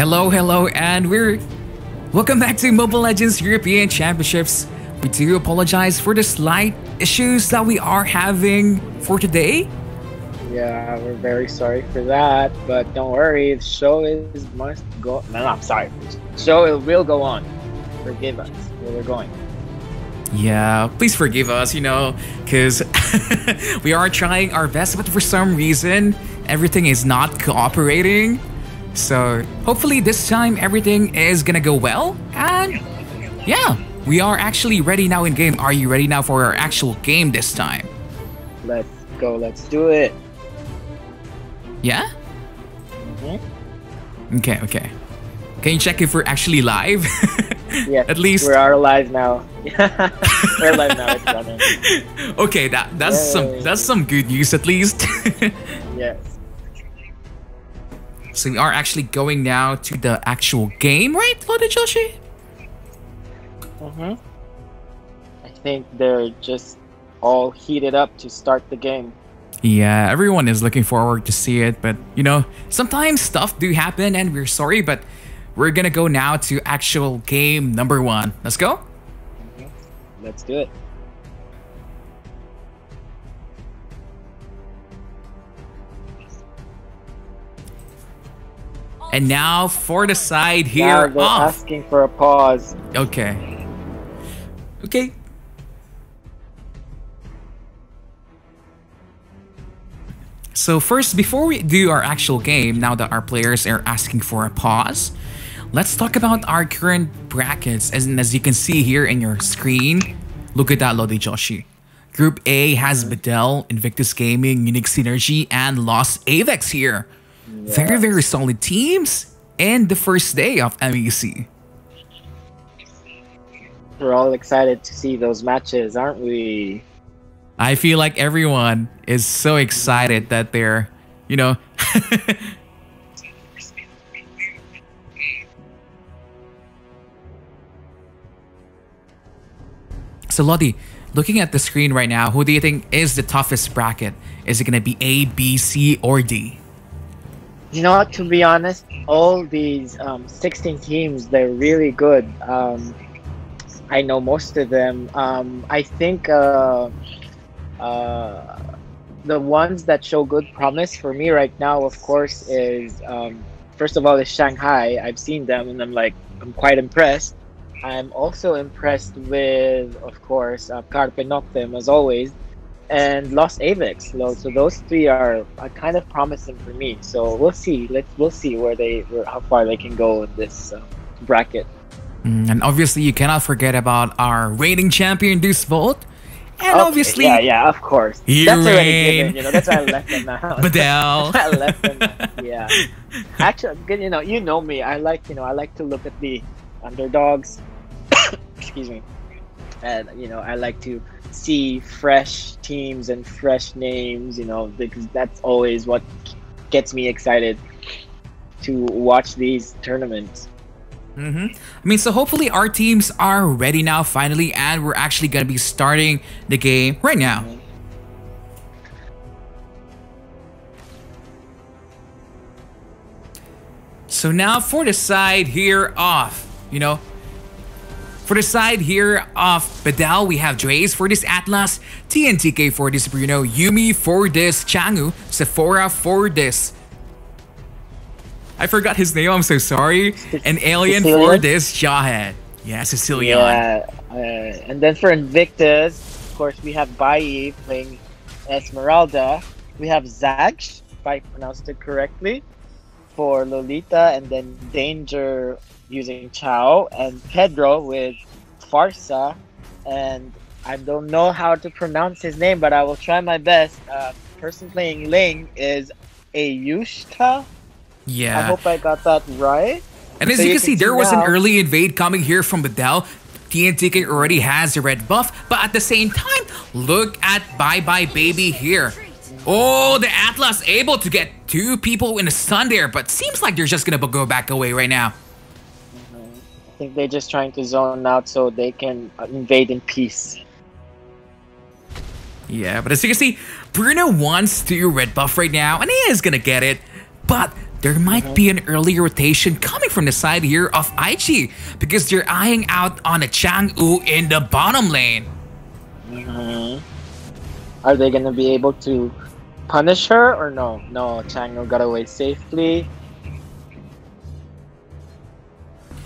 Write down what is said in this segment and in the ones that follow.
Hello, hello, and we're welcome back to Mobile Legends European Championships. We do apologize for the slight issues that we are having for today. Yeah, we're very sorry for that, but don't worry, the show is must go. No, no, I'm sorry. The show it will go on. Forgive us where we're going. Yeah, please forgive us, you know, because we are trying our best, but for some reason, everything is not cooperating. So hopefully this time everything is gonna go well. And yeah, we are actually ready now in game. Are you ready now for our actual game this time? Let's go. Let's do it. Yeah? Mhm. Okay, okay. Can you check if we're actually live? Yeah, At least we are alive now. we're alive now. It's running. Okay, that that's some that's some good news at least. Yes. So we are actually going now to the actual game, right, Lodi Joshi? hmm I think they're just all heated up to start the game. Yeah, everyone is looking forward to see it, but you know, sometimes stuff do happen and we're sorry, but we're gonna go now to actual game number one. Let's go. Let's do it. And now for the side Now here they're off. asking for a pause. Okay. Okay. So first, before we do our actual game, now that our players are asking for a pause, let's talk about our current brackets. As, as you can see here in your screen, look at that, Lodi Joshi. Group A has Bedel, Invictus Gaming, Unique Synergy, and Los Avex here. Very, very solid teams. And the first day of MEC. We're all excited to see those matches, aren't we? I feel like everyone is so excited that they're, you know. so, Lodi, looking at the screen right now, who do you think is the toughest bracket? Is it going to be A, B, C, or D? You know what? To be honest, all these um, 16 teams, they're really good. Um, I know most of them. Um, I think uh, uh, the ones that show good promise for me right now, of course, is um, first of all is Shanghai. I've seen them and I'm like I'm quite impressed. I'm also impressed with, of course, uh, Carpe Noctem as always, and Los Avex. So, so those three are, are kind of promising for me. So we'll see. Let's we'll see where they where, how far they can go in this uh, bracket. Mm, And obviously, you cannot forget about our reigning champion, Deuce Volt. And Okay, obviously, yeah, yeah, of course. That's already reign. given. You know, that's why I left them out. Bedel. I left them. out, Yeah. Actually, you know, you know me. I like, you know, I like to look at the underdogs. Excuse me. And you know, I like to see fresh teams and fresh names. You know, because that's always what gets me excited to watch these tournaments. hmm I mean, so hopefully our teams are ready now, finally, and we're actually gonna be starting the game right now. So now for the side here off, you know, for the side here of Bedel, we have Drace for this Atlas, TNTK for this Bruno, Yumi for this Chang'e, Sephora for this. I forgot his name, I'm so sorry. And Alien for this Jawhead. Yeah, Cecilion. Yeah, uh, and then for Invictus, of course, we have Bai playing Esmeralda. We have Zagsh, if I pronounced it correctly, for Lolita, and then Danger using Chou, and Pedro with Pharsa, and I don't know how to pronounce his name, but I will try my best. Uh, person playing Ling is Ayushka. I Yeah. I hope I got that right. And as So you you can see, can there see was an early invade coming here from Bedel. TNTK already has a red buff, but at the same time, look at Bye Bye Baby here. Oh, the Atlas able to get two people in the sun there, but seems like they're just gonna go back away right now. I think they're just trying to zone out so they can invade in peace. Yeah, but as you can see, Bruno wants to red buff right now, and he is gonna get it. But there might be an early rotation coming from the side here of IG because they're eyeing out on a Chang'e in the bottom lane. Mhm. Are they gonna be able to punish her or no? No, Chang'e got away safely.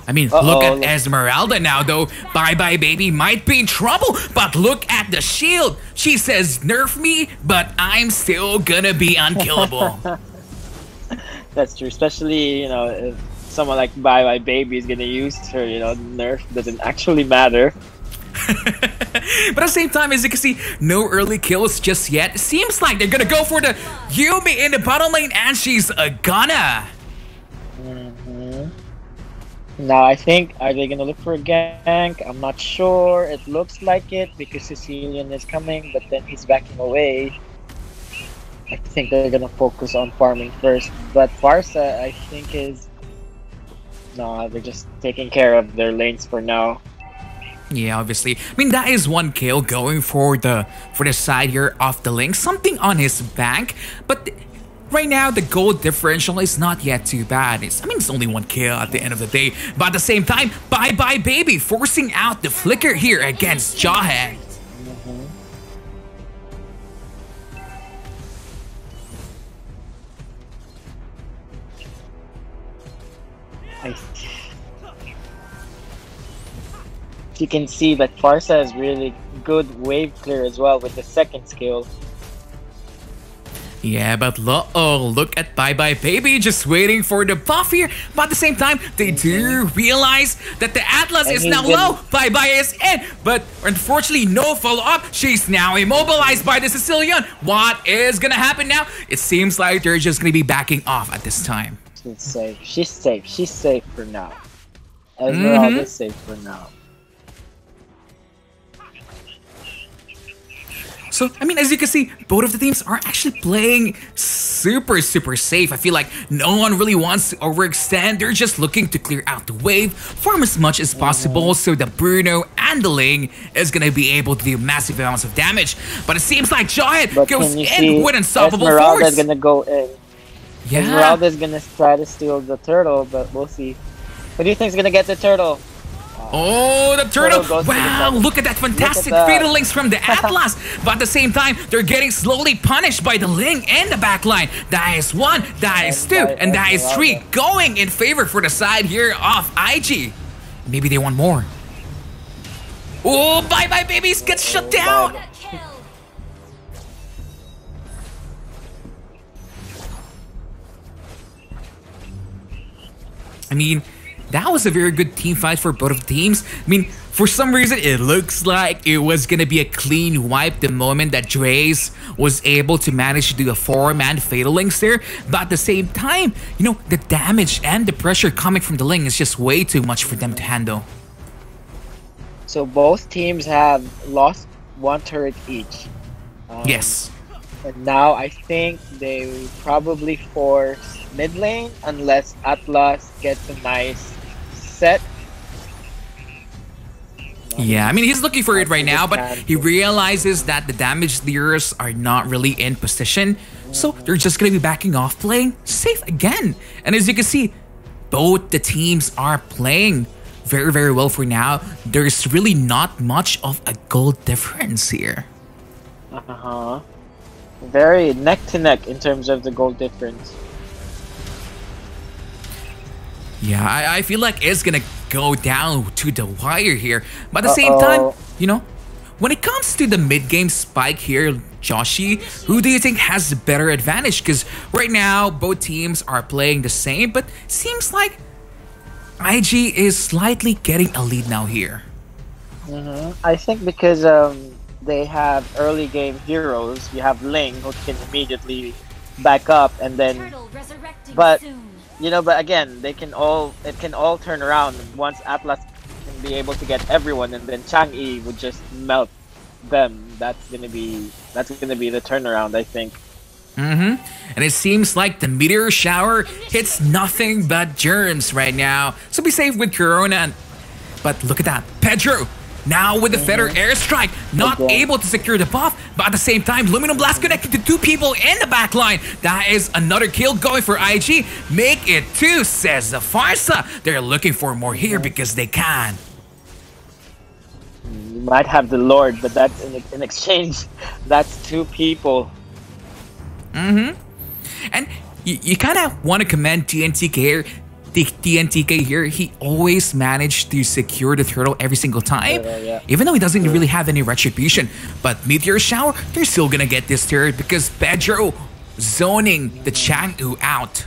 I mean, look Uh-oh. at Esmeralda now, though. Bye bye, baby might be in trouble, but look at the shield. She says, Nerf me, but I'm still gonna be unkillable. That's true, especially you know if someone like Bye Bye Baby is gonna use her. You know, nerf doesn't actually matter. but at the same time, as you can see, no early kills just yet. Seems like they're gonna go for the Yumi in the bottom lane, and she's a gunner. Now I think are they gonna look for a gank? I'm not sure. It looks like it because Cecilion is coming, but then he's backing away. I think they're gonna focus on farming first, but Pharsa I think is no, they're just taking care of their lanes for now. Yeah, obviously. I mean, that is one kill going for the for the side here off the Ling. Something on his back, but right now the gold differential is not yet too bad. It's, I mean, it's only one kill at the end of the day. But at the same time, bye bye baby, forcing out the flicker here against Jawhead. You can see that Pharsa has really good wave clear as well with the second skill. Yeah, but lo- oh, look at Bye Bye Baby just waiting for the buff here. But at the same time, they do realize that the Atlas And is now low. Bye Bye is in. But unfortunately, no follow up. She's now immobilized by the Cecilion. What is gonna happen now? It seems like they're just gonna be backing off at this time. She's safe. She's safe. She's safe for now. Esmeralda's mm-hmm. safe for now. So, I mean, as you can see, both of the teams are actually playing super, super safe. I feel like no one really wants to overextend. They're just looking to clear out the wave, farm as much as possible so that Bruno and the Ling is going to be able to do massive amounts of damage. But it seems like Jawhead But goes in see with unstoppable Esmeralda's force. gonna go in. yeah. Esmeralda's gonna try to steal the turtle, but we'll see. What do you think is gonna get the turtle? Oh, the turtle! The Wow, look at that fantastic that. fatal links from the Atlas. but at the same time, they're getting slowly punished by the Ling and the backline. That is one, that is And two, and that is three, going in favor for the side here of IG. Maybe they want more. Oh, bye bye, babies, get shut down. I mean, that was a very good team fight for both of teams. I mean, for some reason, it looks like it was gonna be a clean wipe the moment that Dre's was able to manage to do a four-man fatal links there. But at the same time, you know, the damage and the pressure coming from the Ling is just way too much for them to handle. So both teams have lost one turret each. Um, Yes. And now I think they will probably force mid lane unless Atlas gets a nice set. Yeah, I mean, he's looking for it right now, but he realizes that the damage dealers are not really in position. So they're just going to be backing off, playing safe again. And as you can see, both the teams are playing very, very well for now. There's really not much of a goal difference here. Uh huh. Very neck to neck in terms of the goal difference. Yeah, I, I feel like it's gonna go down to the wire here. But at the same time, you know, when it comes to the mid game spike here, Joshi, who do you think has the better advantage? Because right now, both teams are playing the same, but seems like IG is slightly getting a lead now here. hmm I think because um, they have early game heroes. You have Ling who can immediately back up, and then but- you know. But again, they can all it can all turn around once Atlas can be able to get everyone, and then Chang'e would just melt them. That's gonna be that's gonna be the turnaround. I think. Mm-hmm. And it seems like the meteor shower hits nothing but germs right now. So be safe with Corona. And- But look at that. Pedro Now with the Feather Airstrike, not Okay. able to secure the buff, but at the same time, Noumenon Blast connected to two people in the back line. That is another kill going for IG. Make it two, says the Pharsa. They're looking for more here because they can. You might have the Lord, but that's in, in exchange. That's two people. Mhm and you, you kind of want to commend TNTK here. The TNTK here, he always managed to secure the turtle every single time. Yeah, yeah. Even though he doesn't really have any retribution. But Meteor Shower, they're still gonna get this turret because Pedro zoning the Chang'e out.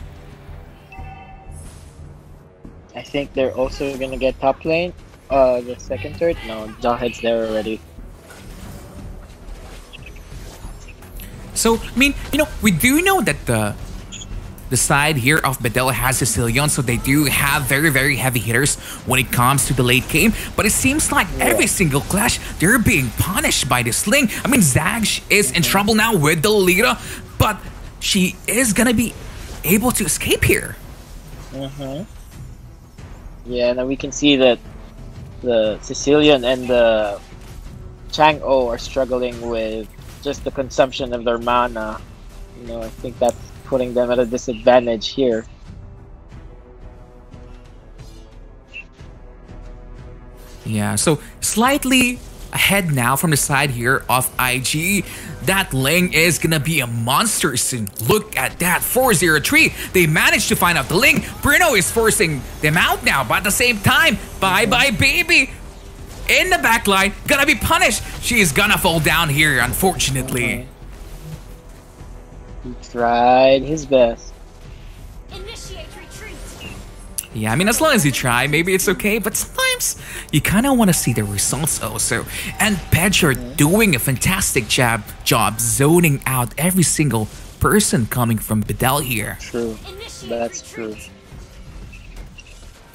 I think they're also gonna get top lane. Uh, the second turret? No, Jawhead's there already. So, I mean, you know, we do know that the the side here of Bedel has Cecilion, so they do have very, very heavy hitters when it comes to the late game. But it seems like every single clash, they're being punished by this Ling. I mean, Zag is in trouble now with the Lira, but she is gonna be able to escape here. Mm-hmm. Yeah, now we can see that the Cecilion and the Chang'e are struggling with just the consumption of their mana. You know, I think that's putting them at a disadvantage here. Yeah, so slightly ahead now from the side here of IG. That Ling is gonna be a monster soon. Look at that, 403. They managed to find out the Ling. Bruno is forcing them out now, but at the same time, bye bye baby. In the back line, gonna be punished. She is gonna fall down here, unfortunately. He tried his best. Yeah, I mean, as long as you try, maybe it's okay, but sometimes you kind of want to see the results also. And Pedro doing a fantastic job, job zoning out every single person coming from Bedel here. True. That's true.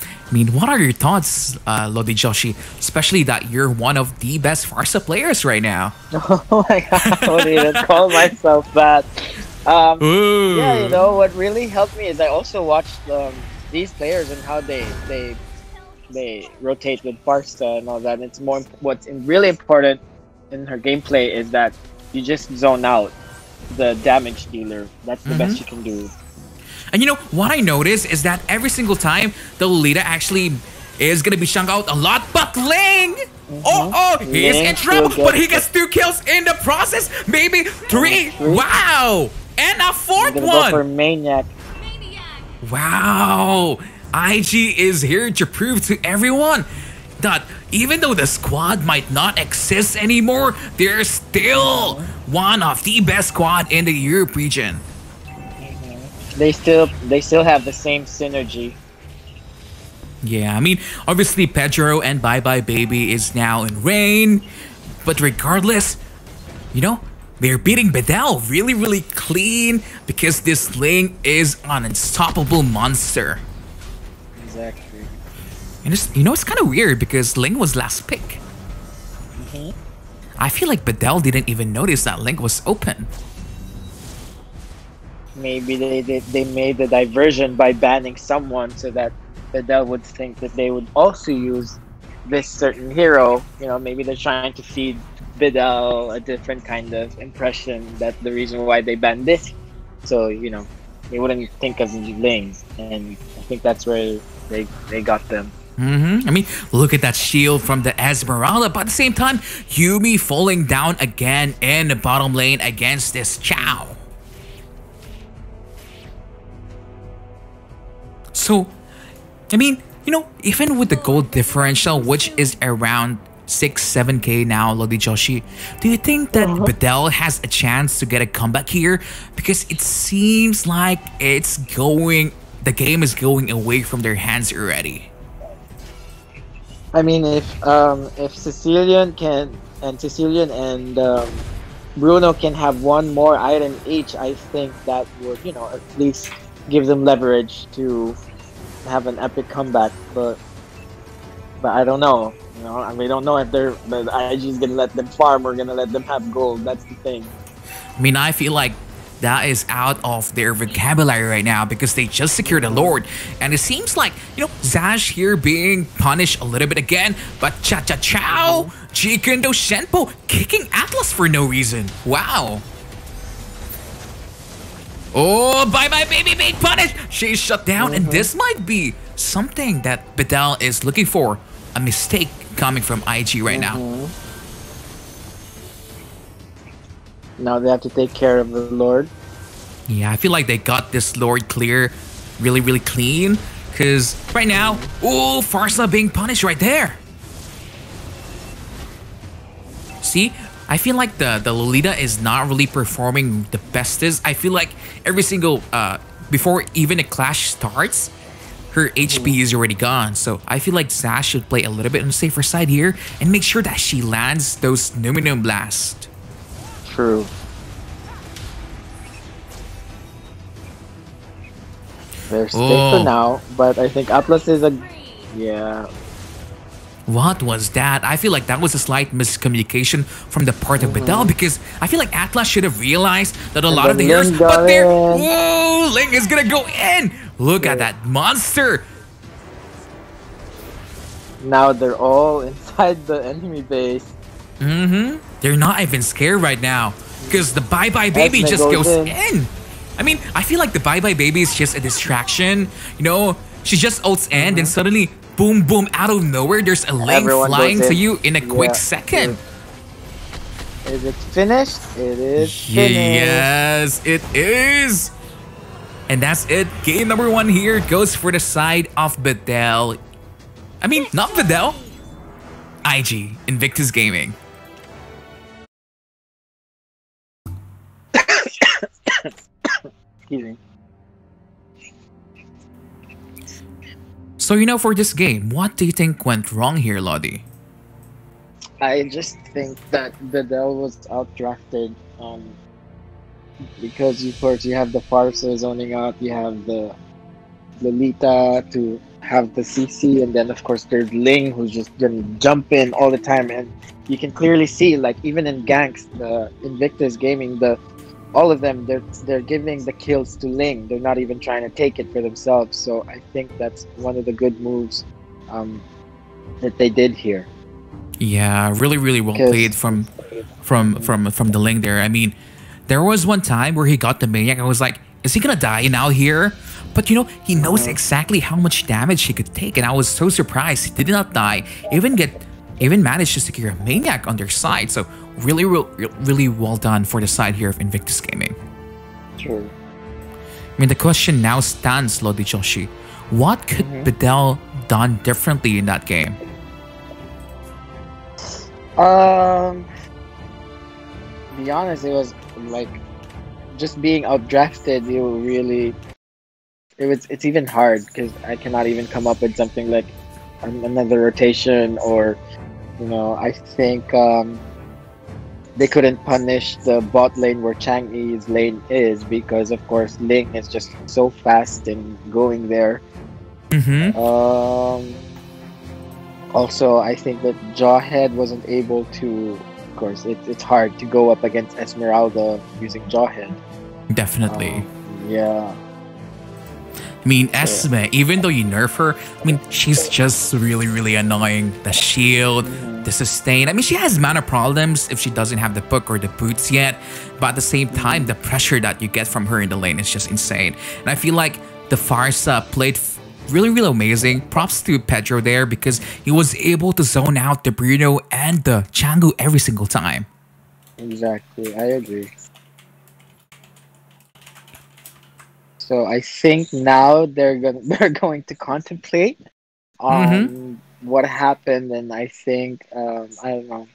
I mean, what are your thoughts, uh, Lodi Joshi? Especially that you're one of the best Pharsa players right now. Oh my god, I wouldn't even call myself that. Um, yeah, you know what really helped me is I also watched um, these players and how they they they rotate with Pharsa and all that. It's more what's in- really important in her gameplay is that you just zone out the damage dealer. That's the best you can do. And you know, what I noticed is that every single time the Lolita actually is gonna be shunk out a lot, but Ling! Oh, oh, he is Ling in trouble, but he gets two kills in the process. Maybe. Three. Wow! And a I'm fourth gonna go for one. Maniac. Wow! IG is here to prove to everyone that even though the squad might not exist anymore, they're still one of the best squad in the Europe region. They still they still have the same synergy. Yeah, I mean, obviously Pedro and Bye Bye Baby is now in rain, but regardless, you know, they're beating Bedel really, really clean because this Ling is an unstoppable monster. Exactly. And it's, you know, it's kind of weird because Ling was last pick. Mhm. I feel like Bedel didn't even notice that Ling was open. maybe they, they they made the diversion by banning someone so that Bedel would think that they would also use this certain hero. You know, maybe they're trying to feed Bedel a different kind of impression that the reason why they banned this. So, you know, they wouldn't think of Ling. And I think that's where they they got them. Mm-hmm. I mean, look at that shield from the Esmeralda, but at the same time, Yumi falling down again in the bottom lane against this Chou. So, I mean, you know, even with the gold differential, which is around 6 7k now, Lodi Joshi, do you think that Bedel has a chance to get a comeback here? Because it seems like it's going, the game is going away from their hands already. I mean, if um, if Cecilion can and Cecilion and um, Bruno can have one more item each, I think that would you know at least give them leverage to have an epic comeback. But but I don't know. You know, and we don't know if they're the IG is gonna let them farm or gonna let them have gold. That's the thing. I mean, I feel like that is out of their vocabulary right now because they just secured a Lord. And it seems like, you know, Zash here being punished a little bit again, but Cha Cha Chou, Jikendo Shenpo kicking Atlas for no reason. Wow. Oh, bye bye, baby, being punished. She's shut down, and mm-hmm. this might be something that Bedel is looking for. A mistake coming from IG right now. Now they have to take care of the Lord. Yeah, I feel like they got this Lord clear really, really clean. Because right now, oh, Pharsa being punished right there. See, I feel like the, the Lolita is not really performing the bestest. I feel like every single, uh, before even a clash starts, her HP is already gone. So I feel like Zash should play a little bit on the safer side here and make sure that she lands those Noumenon Blast. True. They're safe Oh. for now, but I think Atlas is a yeah. What was that? I feel like that was a slight miscommunication from the part of mm-hmm. Bedel because I feel like Atlas should have realized that a lot of the then heroes, Ling got but they're in. whoa, Ling is gonna go in. Look at that monster. Now they're all inside the enemy base. Mm-hmm. They're not even scared right now because the Bye Bye Baby just goes goes in. in. I mean, I feel like the Bye Bye Baby is just a distraction. You know, she just ults in, and suddenly, boom, boom, out of nowhere, there's a. Everyone flying to you in a quick Yeah, second. Is it finished? It is finished. Yes, it is. And that's it. Game number one here goes for the side of Bedel. I mean, not Bedel. IG, Invictus Gaming. Excuse me. So, you know, for this game, what do you think went wrong here, Lodi? I just think that Bedell was outdrafted. Um, because of course you have the Pharsa zoning out, you have the Lolita to have the CC, and then of course there's Ling who's just gonna jump in all the time, and you can clearly see like even in ganks, the Invictus Gaming, the all of them they're they're giving the kills to Ling. They're not even trying to take it for themselves. So I think that's one of the good moves um, that they did here. Yeah, really, really well played from from from from the Ling there. I mean, there was one time where he got the maniac. I was like, is he gonna die now here? But you know, he knows exactly how much damage he could take, and I was so surprised he did not die. Even get even managed to secure a maniac on their side. So really, real- really well done for the side here of Invictus Gaming. True. I mean, the question now stands, Lodi Joshi. What could Bedel done differently in that game? Um, be honest, it was like just being outdrafted. You really, it was. It's even hard because I cannot even come up with something like another rotation or, you know, I think um, they couldn't punish the bot lane where Chang'e's lane is because, of course, Ling is just so fast in going there. Mm-hmm. Um, also, I think that Jawhead wasn't able to. Course, it, it's hard to go up against Esmeralda using Jawhead. Definitely. Um, yeah, I mean, Esme, even though you nerf her, I mean, she's just really, really annoying. The shield, the sustain. I mean, she has mana problems if she doesn't have the book or the boots yet. But at the same time, the pressure that you get from her in the lane is just insane. And I feel like the Pharsa played really, really amazing. Props to Pedro there because he was able to zone out the Bruno and the Chang'e every single time. exactly. I agree. So I think now they're gonna they're going to contemplate on what happened, and I think um, I don't know.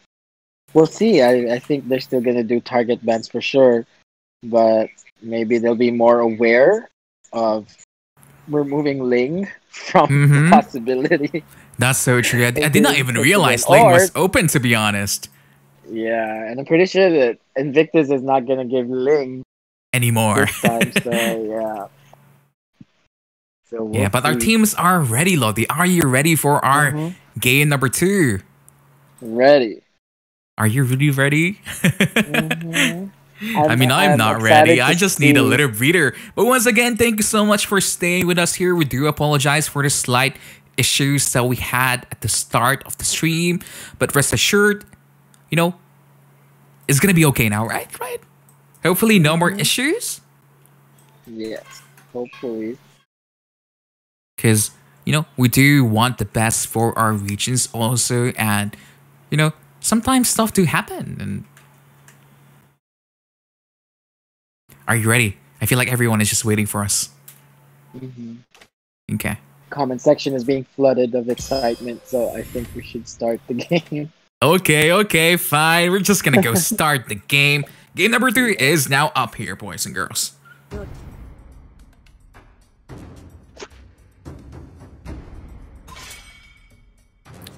We'll see. I, I think they're still gonna do target bans for sure, but maybe they'll be more aware of removing Ling from Mhm. the possibility. That's so true. I, I did not even realize Ling was open, to be honest, Yeah, and I'm pretty sure that Invictus is not gonna give Ling anymore. time. so yeah. So we'll Yeah, but our teams are ready, Lodi. Are you ready for our Mhm. game number two? ready. Are you really ready? Mhm. I mean, I'm, not ready. I just need a little breather. But once again, thank you so much for staying with us here. We do apologize for the slight issues that we had at the start of the stream. But rest assured, you know, it's gonna be okay now, right? Right? Hopefully, no more issues. Yes, hopefully. Because, you know, we do want the best for our regions also. And, you know, sometimes stuff do happen. And are you ready? I feel like everyone is just waiting for us. hmm Okay. Comment section is being flooded of excitement, so I think we should start the game. Okay, okay, fine. We're just gonna go start the game. Game number three is now up here, boys and girls.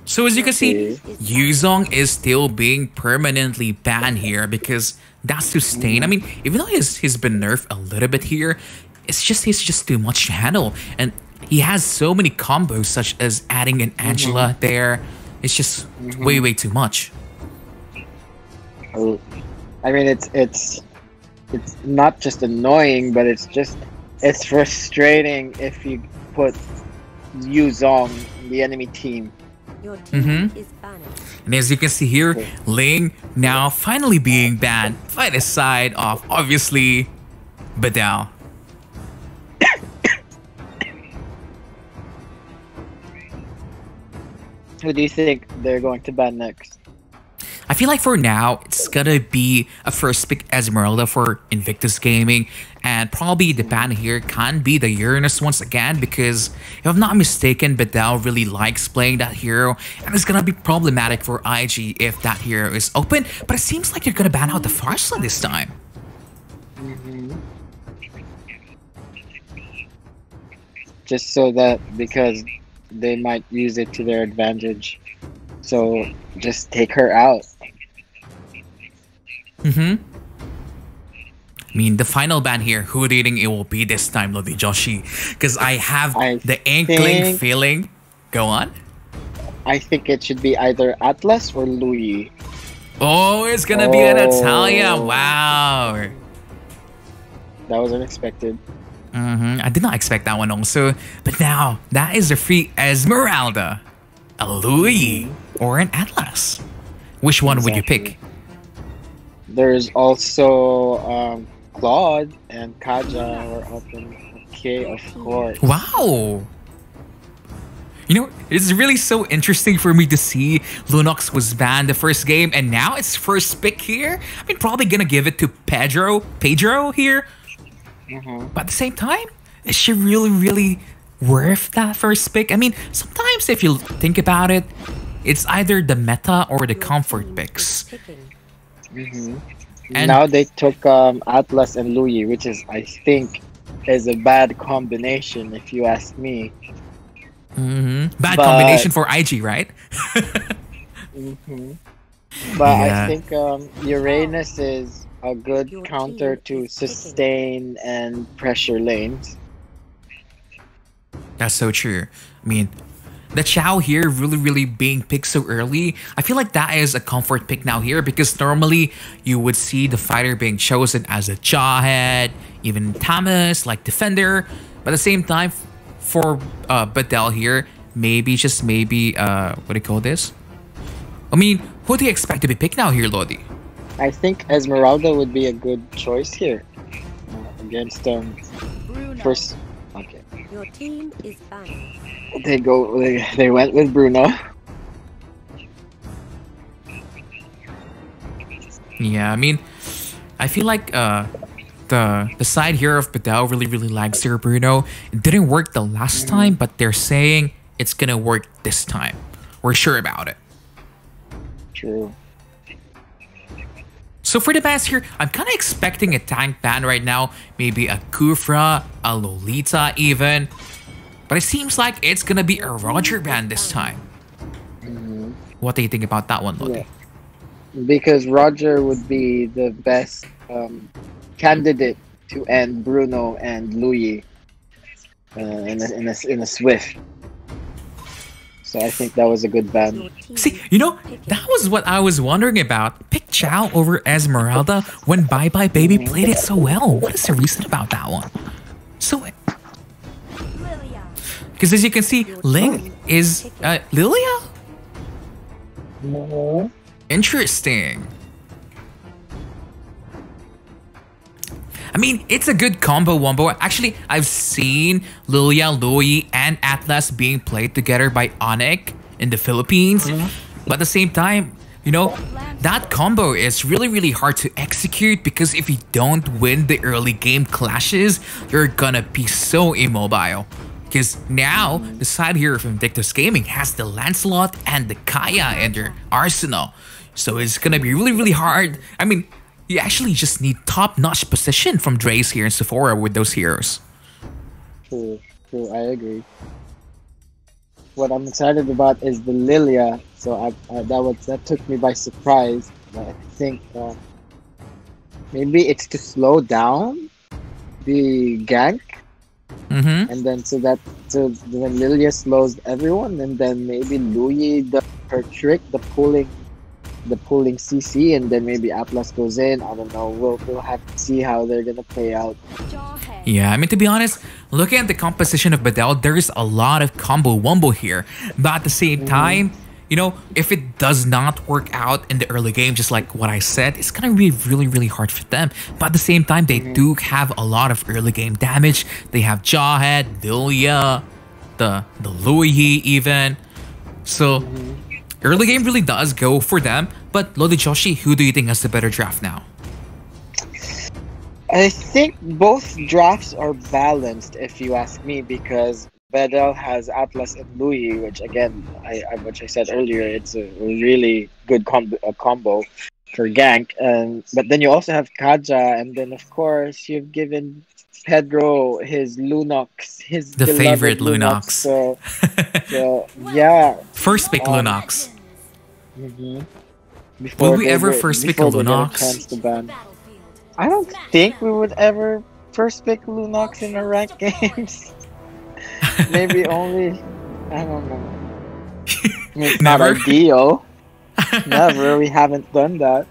So as you can see, Yu Zhong is still being permanently banned here because that's too stain. I mean, even though he's he's been nerfed a little bit here, it's just he's just too much to handle. And he has so many combos such as adding an Angela there. It's just way, way too much. I mean, it's it's it's not just annoying, but it's just it's frustrating if you put Yu Zhong in the enemy team. Your team Mhm. is banned. And as you can see here, Ling now finally being banned by the side of obviously Bedel. Who do you think they're going to ban next? Feel like for now, it's gonna be a first pick Esmeralda for Invictus Gaming, and probably the ban here can be the Uranus once again because if I'm not mistaken, Bedel really likes playing that hero, and it's gonna be problematic for IG if that hero is open. But it seems like you're gonna ban out the Pharsa this time. Just so that because they might use it to their advantage. So just take her out. Mm-hmm. I mean, the final ban here, who do you think it will be this time, Lodi Joshi? Because I have I the inkling feeling. Go on. I think it should be either Atlas or Luo Yi. Oh, it's gonna be an Oh. Natalia. Wow. That was unexpected. hmm I did not expect that one also. But now, that is a free Esmeralda, a Luo Yi, or an Atlas. Which one would you pick? There's also um, Claude and Kaja were open. Okay, of course. Wow. You know, it's really so interesting for me to see Lunox was banned the first game and now it's first pick here. I mean, probably gonna give it to Pedro, Pedro here. Mhm. But at the same time, is she really, really worth that first pick? I mean, sometimes if you think about it, it's either the meta or the comfort picks. picking. Mhm. And- now they took um, Atlas and Luo Yi, which is, I think, is a bad combination, if you ask me. Mm -hmm. Bad But- combination for IG, right? mm -hmm. But Yeah. I think um, Uranus is a good counter to sustain and pressure lanes. That's so true. I mean, the Chou here really, really being picked so early, I feel like that is a comfort pick now here because normally you would see the fighter being chosen as a Jawhead, even Thomas, like Defender. But at the same time, for uh, Bedel here, maybe, just maybe, uh, what do you call this? I mean, who do you expect to be picked now here, Lodi? I think Esmeralda would be a good choice here uh, against um first. Okay, Your team is banned. they go. They, they went with Bruno. Yeah, I mean, I feel like uh, the the side here of Bedel really really lags here, Bruno. It didn't work the last time, but they're saying it's gonna work this time. We're sure about it. True. So for the bans here, I'm kind of expecting a tank ban right now. Maybe a Khufra, a Lolita even. But it seems like it's gonna be a Roger ban this time. What do you think about that one, Lodi? Yeah. Because Roger would be the best um, candidate to end Bruno and Luo Yi uh, in, a, in, a, in a Swift. So I think that was a good ban. See, you know, that was what I was wondering about. Pick Chou over Esmeralda when Bye Bye Baby played it so well. What is the reason about that one? So, because as you can see, Ling is uh, Lylia. Interesting. I mean, it's a good combo wombo. Actually, I've seen Lylia, Louie, and Atlas being played together by ONIC in the Philippines. Mm-hmm. But at the same time, you know, that combo is really, really hard to execute because if you don't win the early game clashes, you're gonna be so immobile. Because now, the side here of Invictus Gaming has the Lancelot and the Kaja in their arsenal. So it's gonna be really, really hard. I mean, you actually just need top-notch position from Dre's here in Sephora with those heroes. True, true. I agree. What I'm excited about is the Lylia. So I, I, that was that took me by surprise. But I think uh, maybe it's to slow down the gank, Mm-hmm. and then so that so when Lylia slows everyone, and then maybe Luo Yi does her trick, the pulling, the pulling CC, and then maybe Atlas goes in. I don't know. We'll we'll have to see how they're gonna play out. Yeah, I mean to be honest, looking at the composition of Bedel, there's a lot of combo wumbo here. But at the same mm-hmm. time, you know, if it does not work out in the early game, just like what I said, it's gonna be really, really hard for them. But at the same time, they mm-hmm. do have a lot of early game damage. They have Jawhead, Lylia, the the Luo Yi even. So mm-hmm. Early game really does go for them. But Lodi Joshi, who do you think has the better draft now? I think both drafts are balanced, if you ask me, because Bedel has Atlas and Luo Yi, which again, I, I which I said earlier, it's a really good combo, a combo for gank. And but then you also have Kaja, and then of course you've given Pedro his Lunox, his The favorite Lunox. So, so yeah. First pick Um, Lunox. mhm. Will we ever get- first pick a Lunox? chance to ban. Battlefield. I don't think we would ever first pick Lunox in a ranked games. Maybe only, I don't know. It's not Never? ideal. Never. We haven't done that.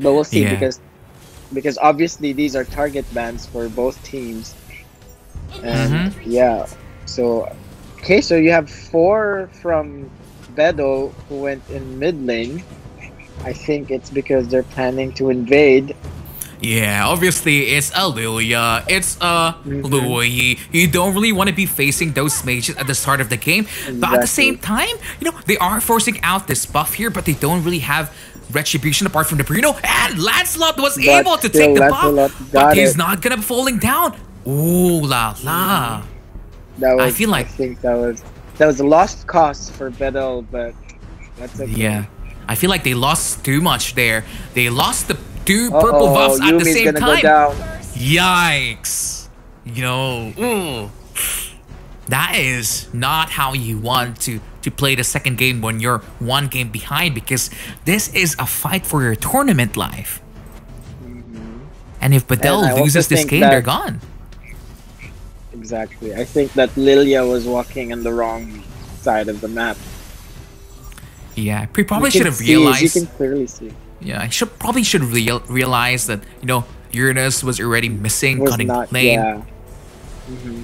But we'll see Yeah. because because obviously these are target bans for both teams. And Mhm. yeah. So okay, so you have four from Bedo who went in mid lane. I think it's because they're planning to invade. Yeah, obviously it's a Lylia, it's a Mhm. Luo Yi. You don't really want to be facing those mages at the start of the game, but at the same time, you know they are forcing out this buff here, but they don't really have retribution apart from the Bruno. And Lancelot was But able to take the Lancelot buff, but he's it. not gonna be falling down. Ooh la la! That was, I feel like- I think that was that was a lost cause for Bedel, but that's okay. Yeah, I feel like they lost too much there. They lost the two purple Uh-oh, buffs at the same time. Yikes! You know, ooh. That is not how you want to to play the second game when you're one game behind because this is a fight for your tournament life. Mm-hmm. And if Bedel And loses this game, they're gone. Exactly. I think that Lylia was walking on the wrong side of the map. Yeah, we probably should have see- You realized. can clearly see. Yeah, I should probably should real, realize that you know Uranus was already missing, Was cutting not. lane. Yeah. Mm-hmm.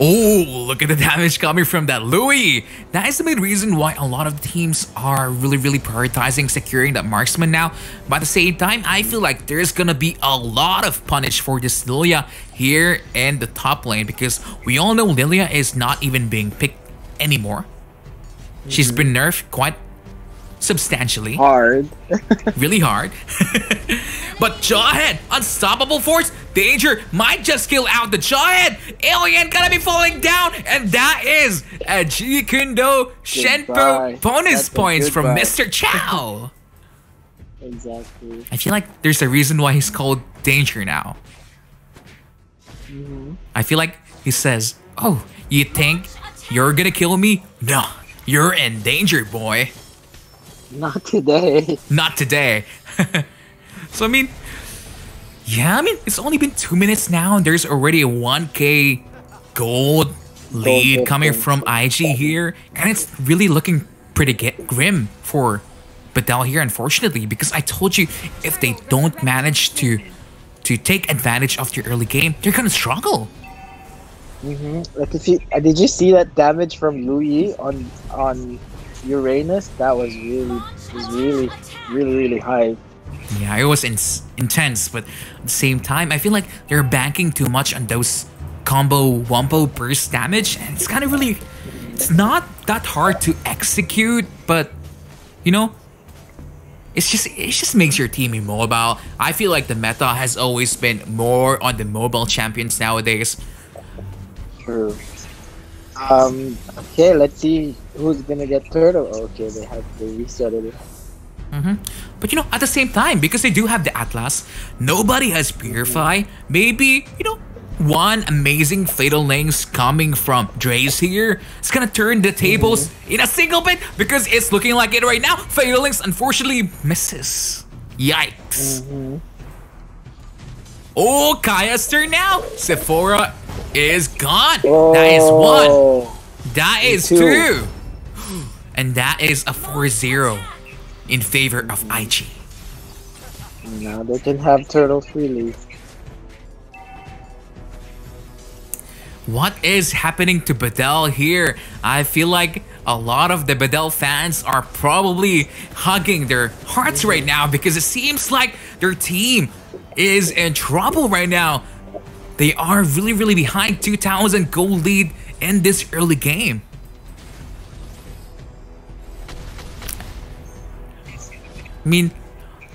Oh, look at the damage coming from that Luo Yi. That is the main reason why a lot of teams are really, really prioritizing securing that marksman now. But at the same time, I feel like there's gonna be a lot of punish for this Lylia here in the top lane because we all know Lylia is not even being picked anymore. She's mm-hmm. been nerfed quite substantially Hard. really hard. but Jawhead, unstoppable force, danger might just kill out the Jawhead. Alien gonna be falling down, and that is a Jikundo Goodbye. Shenpo bonus That's points from. Mr. Chow. exactly. I feel like there's a reason why he's called Danger now. Mm-hmm. I feel like he says, "Oh, you think you're gonna kill me? No, you're in danger, boy." Not today. Not today. so I mean, yeah, I mean it's only been two minutes now, and there's already a 1k gold lead coming from IG here, and it's really looking pretty grim for Bedel here, unfortunately, because I told you if they don't manage to to take advantage of the early game, they're gonna struggle. Mm-hmm. Like if you, did you see that damage from Luo Yi on on Uranus? That was really was really really really high. Yeah, it was in- intense, but at the same time, I feel like they're banking too much on those combo wombo burst damage, and it's kind of really, it's not that hard to execute, but you know, it's just it just makes your team immobile. I feel like the meta has always been more on the mobile champions nowadays. True. Um. Okay, let's see who's gonna get turtle. Oh, okay, they have they resetted it. But you know, at the same time, because they do have the Atlas, nobody has Purify. Maybe, you know, one amazing Fatal Links coming from Dre's here. It's gonna turn the tables mm-hmm. in a single bit because it's looking like it right now. Fatal Links unfortunately misses. Yikes. Mm-hmm. Oh, Kaja's turn now. Sephora is gone. That is one. Oh, That is two. two. And that is a 4-0 in favor of IG. Now they can have turtle freely. What is happening to Bedel here? I feel like a lot of the Bedel fans are probably hugging their hearts right now because it seems like their team is in trouble right now. They are really, really behind 2,000 goal lead in this early game. I mean,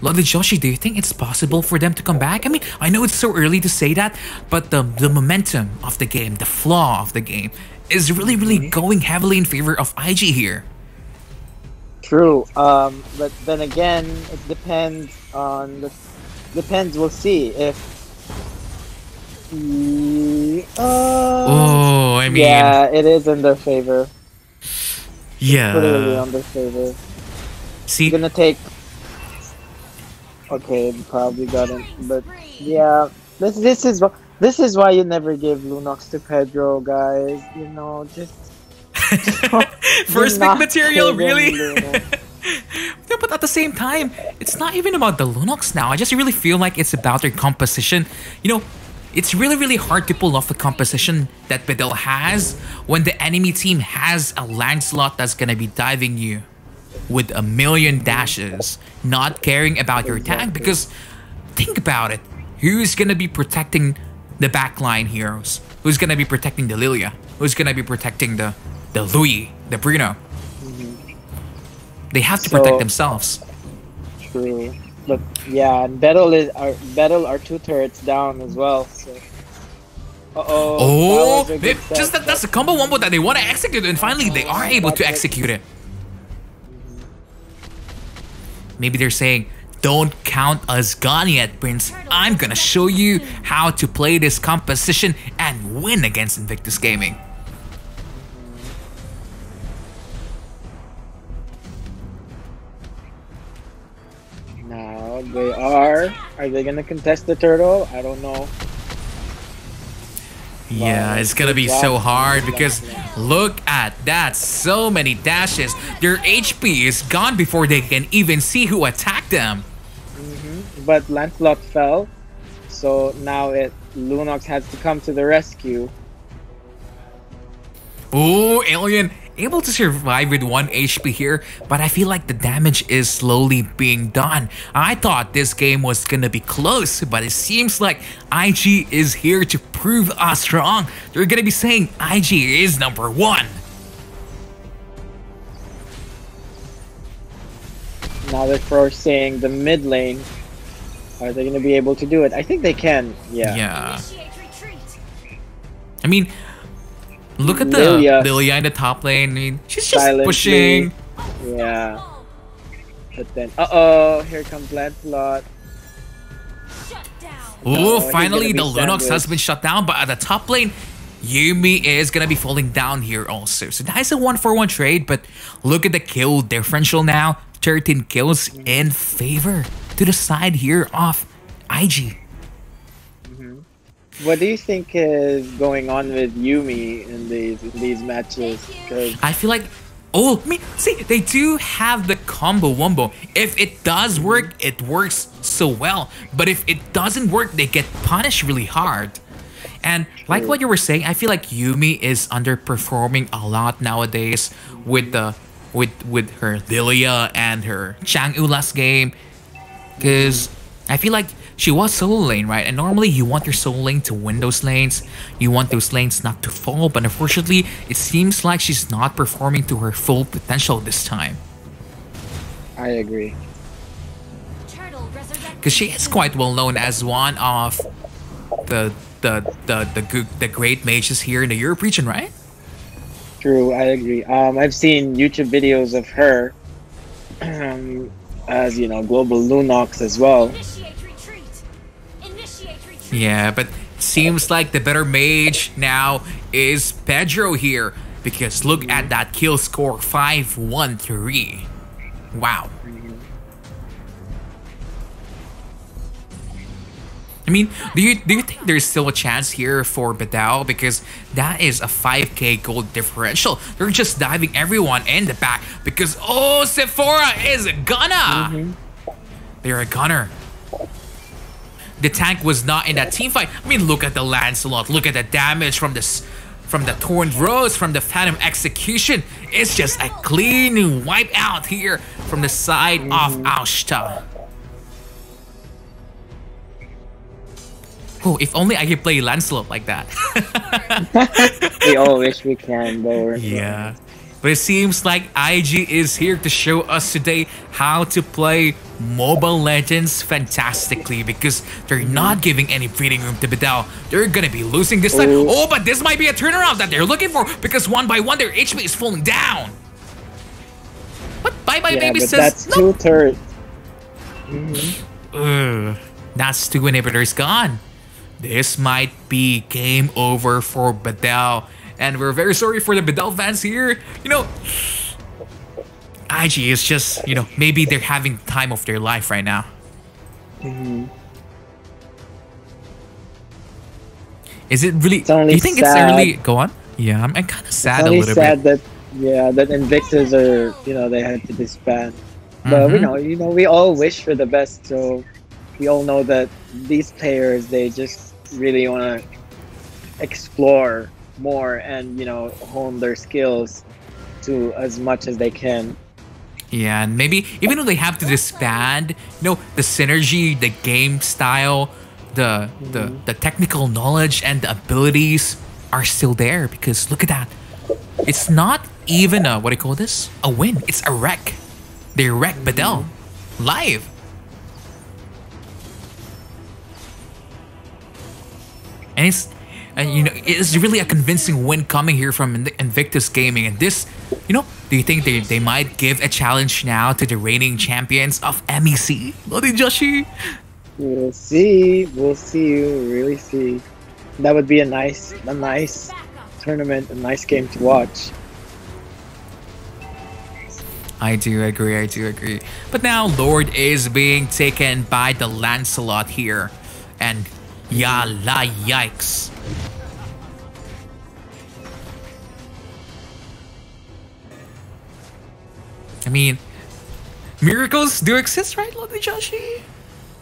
Lodi Joshi, do you think it's possible for them to come back? I mean, I know it's so early to say that, but the the momentum of the game, the flaw of the game, is really, really going heavily in favor of IG here. True. Um. But then again, it depends on the. Depends. We'll see if. Uh, Oh, I mean, yeah, it is in their favor. Yeah. Clearly on their favor. See, gonna take. Okay, probably got him, but yeah, this this is this is why you never give Lunox to Pedro, guys. You know, just first do pick material, really? But at the same time, it's not even about the Lunox now. I just really feel like it's about their composition. You know, it's really, really hard to pull off the composition that Bedel has when the enemy team has a Lancelot that's gonna be diving you with a million dashes, not caring about your tank. Because think about it, who's gonna be protecting the backline heroes? Who's gonna be protecting the Lylia? Who's gonna be protecting the the Luo Yi, the Bruno? They have to protect themselves. True, but yeah, and Bedel is our Bedel are two turrets down as well. So. Uh oh. Oh, they- just that, that's a combo wombo that they want to execute, and finally they are able to execute it. Maybe they're saying, "Don't count us gone yet, Prince. I'm gonna show you how to play this composition and win against Invictus Gaming." They are. Are they gonna contest the turtle? I don't know. Yeah, it's gonna be so hard because look at that. So many dashes. Their HP is gone before they can even see who attacked them. Mm-hmm. But Lancelot fell, so now it Lunox has to come to the rescue. Ooh, Alien able to survive with 1 HP here, but I feel like the damage is slowly being done. I thought this game was gonna be close, but it seems like IG is here to prove us wrong. They're gonna be saying IG is number one. Now they're forcing the mid lane. Are they gonna be able to do it? I think they can. Yeah. Yeah. I mean, look at the Lylia. Lylia in the top lane. I mean, she's just Silently. pushing. Yeah. But then, uh oh, here comes Lancelot. Ooh, Oh, finally the Lunox has been shut down, but at the top lane, Yumi is gonna be falling down here also. So that is a one for one trade, but look at the kill differential now. 13 kills in favor to the side here of IG. What do you think is going on with Yumi in these in these matches? Because I feel like, oh, I mean, see, they do have the combo wombo. If it does work, it works so well. But if it doesn't work, they get punished really hard. And like what you were saying, I feel like Yumi is underperforming a lot nowadays with the with with her Lylia and her Chang'e last game. Cause I feel like she was solo lane, right? And normally you want your solo lane to win those lanes. You want those lanes not to fall, but unfortunately, it seems like she's not performing to her full potential this time. I agree. Because she is quite well known as one of the the the the, g- the great mages here in the Europe region, right? True, I agree. Um, I've seen YouTube videos of her um, as you know global Lunox as well. Yeah, but seems like the better mage now is Pedro here. Because look at that kill score 5-1-3. Wow. I mean, do you do you think there's still a chance here for Bedel? Because that is a 5k gold differential. They're just diving everyone in the back because oh Sephora is a gunner. Mm-hmm. They're a gunner. The tank was not in that team fight. I mean, look at the Lancelot. Look at the damage from this from the Thorned Rose, from the Phantom Execution. It's just a clean wipe out here from the side of mm-hmm. Aushta. Oh, if only I could play Lancelot like that. we all wish we can, but we're Yeah. But it seems like IG is here to show us today how to play Mobile Legends fantastically because they're not giving any breathing room to Bedel. They're gonna be losing this time. Oh. Oh, but this might be a turnaround that they're looking for because one by one their HP is falling down. But Bye Bye yeah, Baby says that's no. two turrets. That's two inhibitors gone. This might be game over for Bedel. And we're very sorry for the Bedel fans here. You know, IG is just, you know, maybe they're having time of their life right now. Is it really? Do you think it's sad. early? Go on. Yeah, I'm, I'm kind of sad a little sad bit. that yeah that Invictus are you know they had to disband. But you Mhm. know you know we all wish for the best, so we all know that these players they just really want to explore more and you know hone their skills to as much as they can. Yeah, and maybe even though they have to disband, you know, the synergy, the game style, the the mm-hmm. the technical knowledge and the abilities are still there because look at that. It's not even a what do you call this? A win. It's a wreck. They wreck mm-hmm. Bedel live. And it's and you know it's really a convincing win coming here from Invictus Gaming. And this, you know, do you think they, they might give a challenge now to the reigning champions of MEC? Lodi Joshi? We'll see. We'll see. We'll really see. That would be a nice, a nice tournament, a nice game to watch. I do agree, I do agree. But now Lord is being taken by the Lancelot here. And yalla yikes. I mean, miracles do exist, right, Lodi Joshi?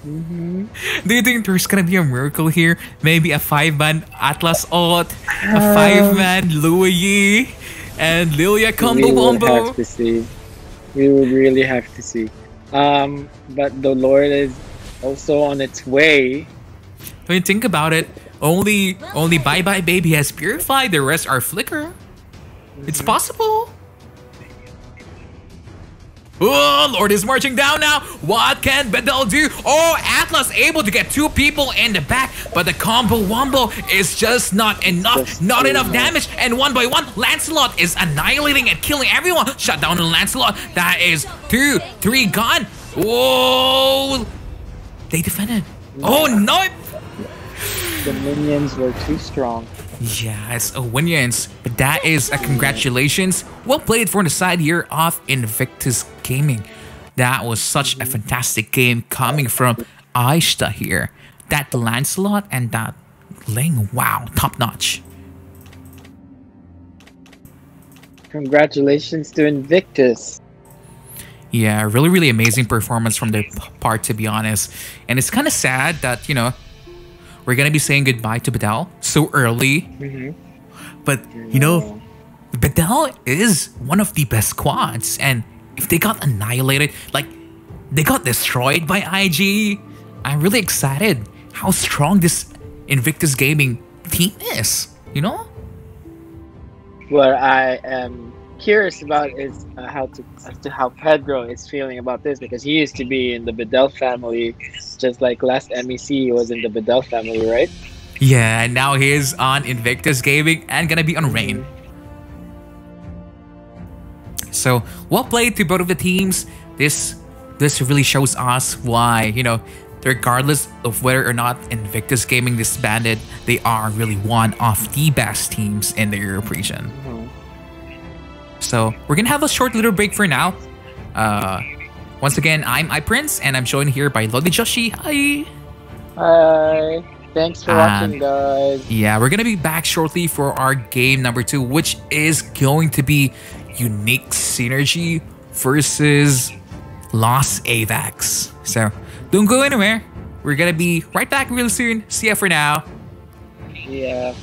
Do you think there's gonna be a miracle here? Maybe a five-man Atlas Ot, a five-man Luo Yi, and Lylia Combo we would Wombo. have to see. We would really have to see. Um, but the Lord is also on its way. I mean, think about it. Only, only Bye Bye Baby has purified. The rest are flicker. It's mm-hmm. possible. Oh, Lord is marching down now. What can Bedel do? Oh, Atlas able to get two people in the back, but the combo wombo is just not enough. Just not enough damage. And one by one, Lancelot is annihilating and killing everyone. Shut down on Lancelot. That is two, three gone. Whoa. They defended. Oh, no. The minions were too strong. Yeah, it's a win-yans, but that is a congratulations. Well played for the side here of Invictus Gaming. That was such a fantastic game coming from Aishta here. That Lancelot and that Ling, wow, top notch. Congratulations to Invictus. Yeah, really, really amazing performance from their part, to be honest. And it's kind of sad that, you know, we're going to be saying goodbye to Bedel so early. Mhm. But, you know, Bedel is one of the best squads. And if they got annihilated, like, they got destroyed by IG, I'm really excited how strong this Invictus Gaming team is, you know? What I am curious about is uh, how to as to how Pedro is feeling about this because he used to be in the Bedel family, just like last MEC was in the Bedel family, right? Yeah, and now he's on Invictus Gaming and gonna be on Rain. So well played to both of the teams. This this really shows us why you know, regardless of whether or not Invictus Gaming disbanded, they are really one of the best teams in the Europe region. So we're gonna have a short little break for now. Uh, once again, I'm iPrince and I'm joined here by Lodi Joshi. Hi. Hi. Thanks for And- watching, guys. Yeah, we're gonna be back shortly for our game number two, which is going to be Unique Synergy versus Los Avex. So don't go anywhere. We're gonna be right back real soon. See ya for now. Yeah.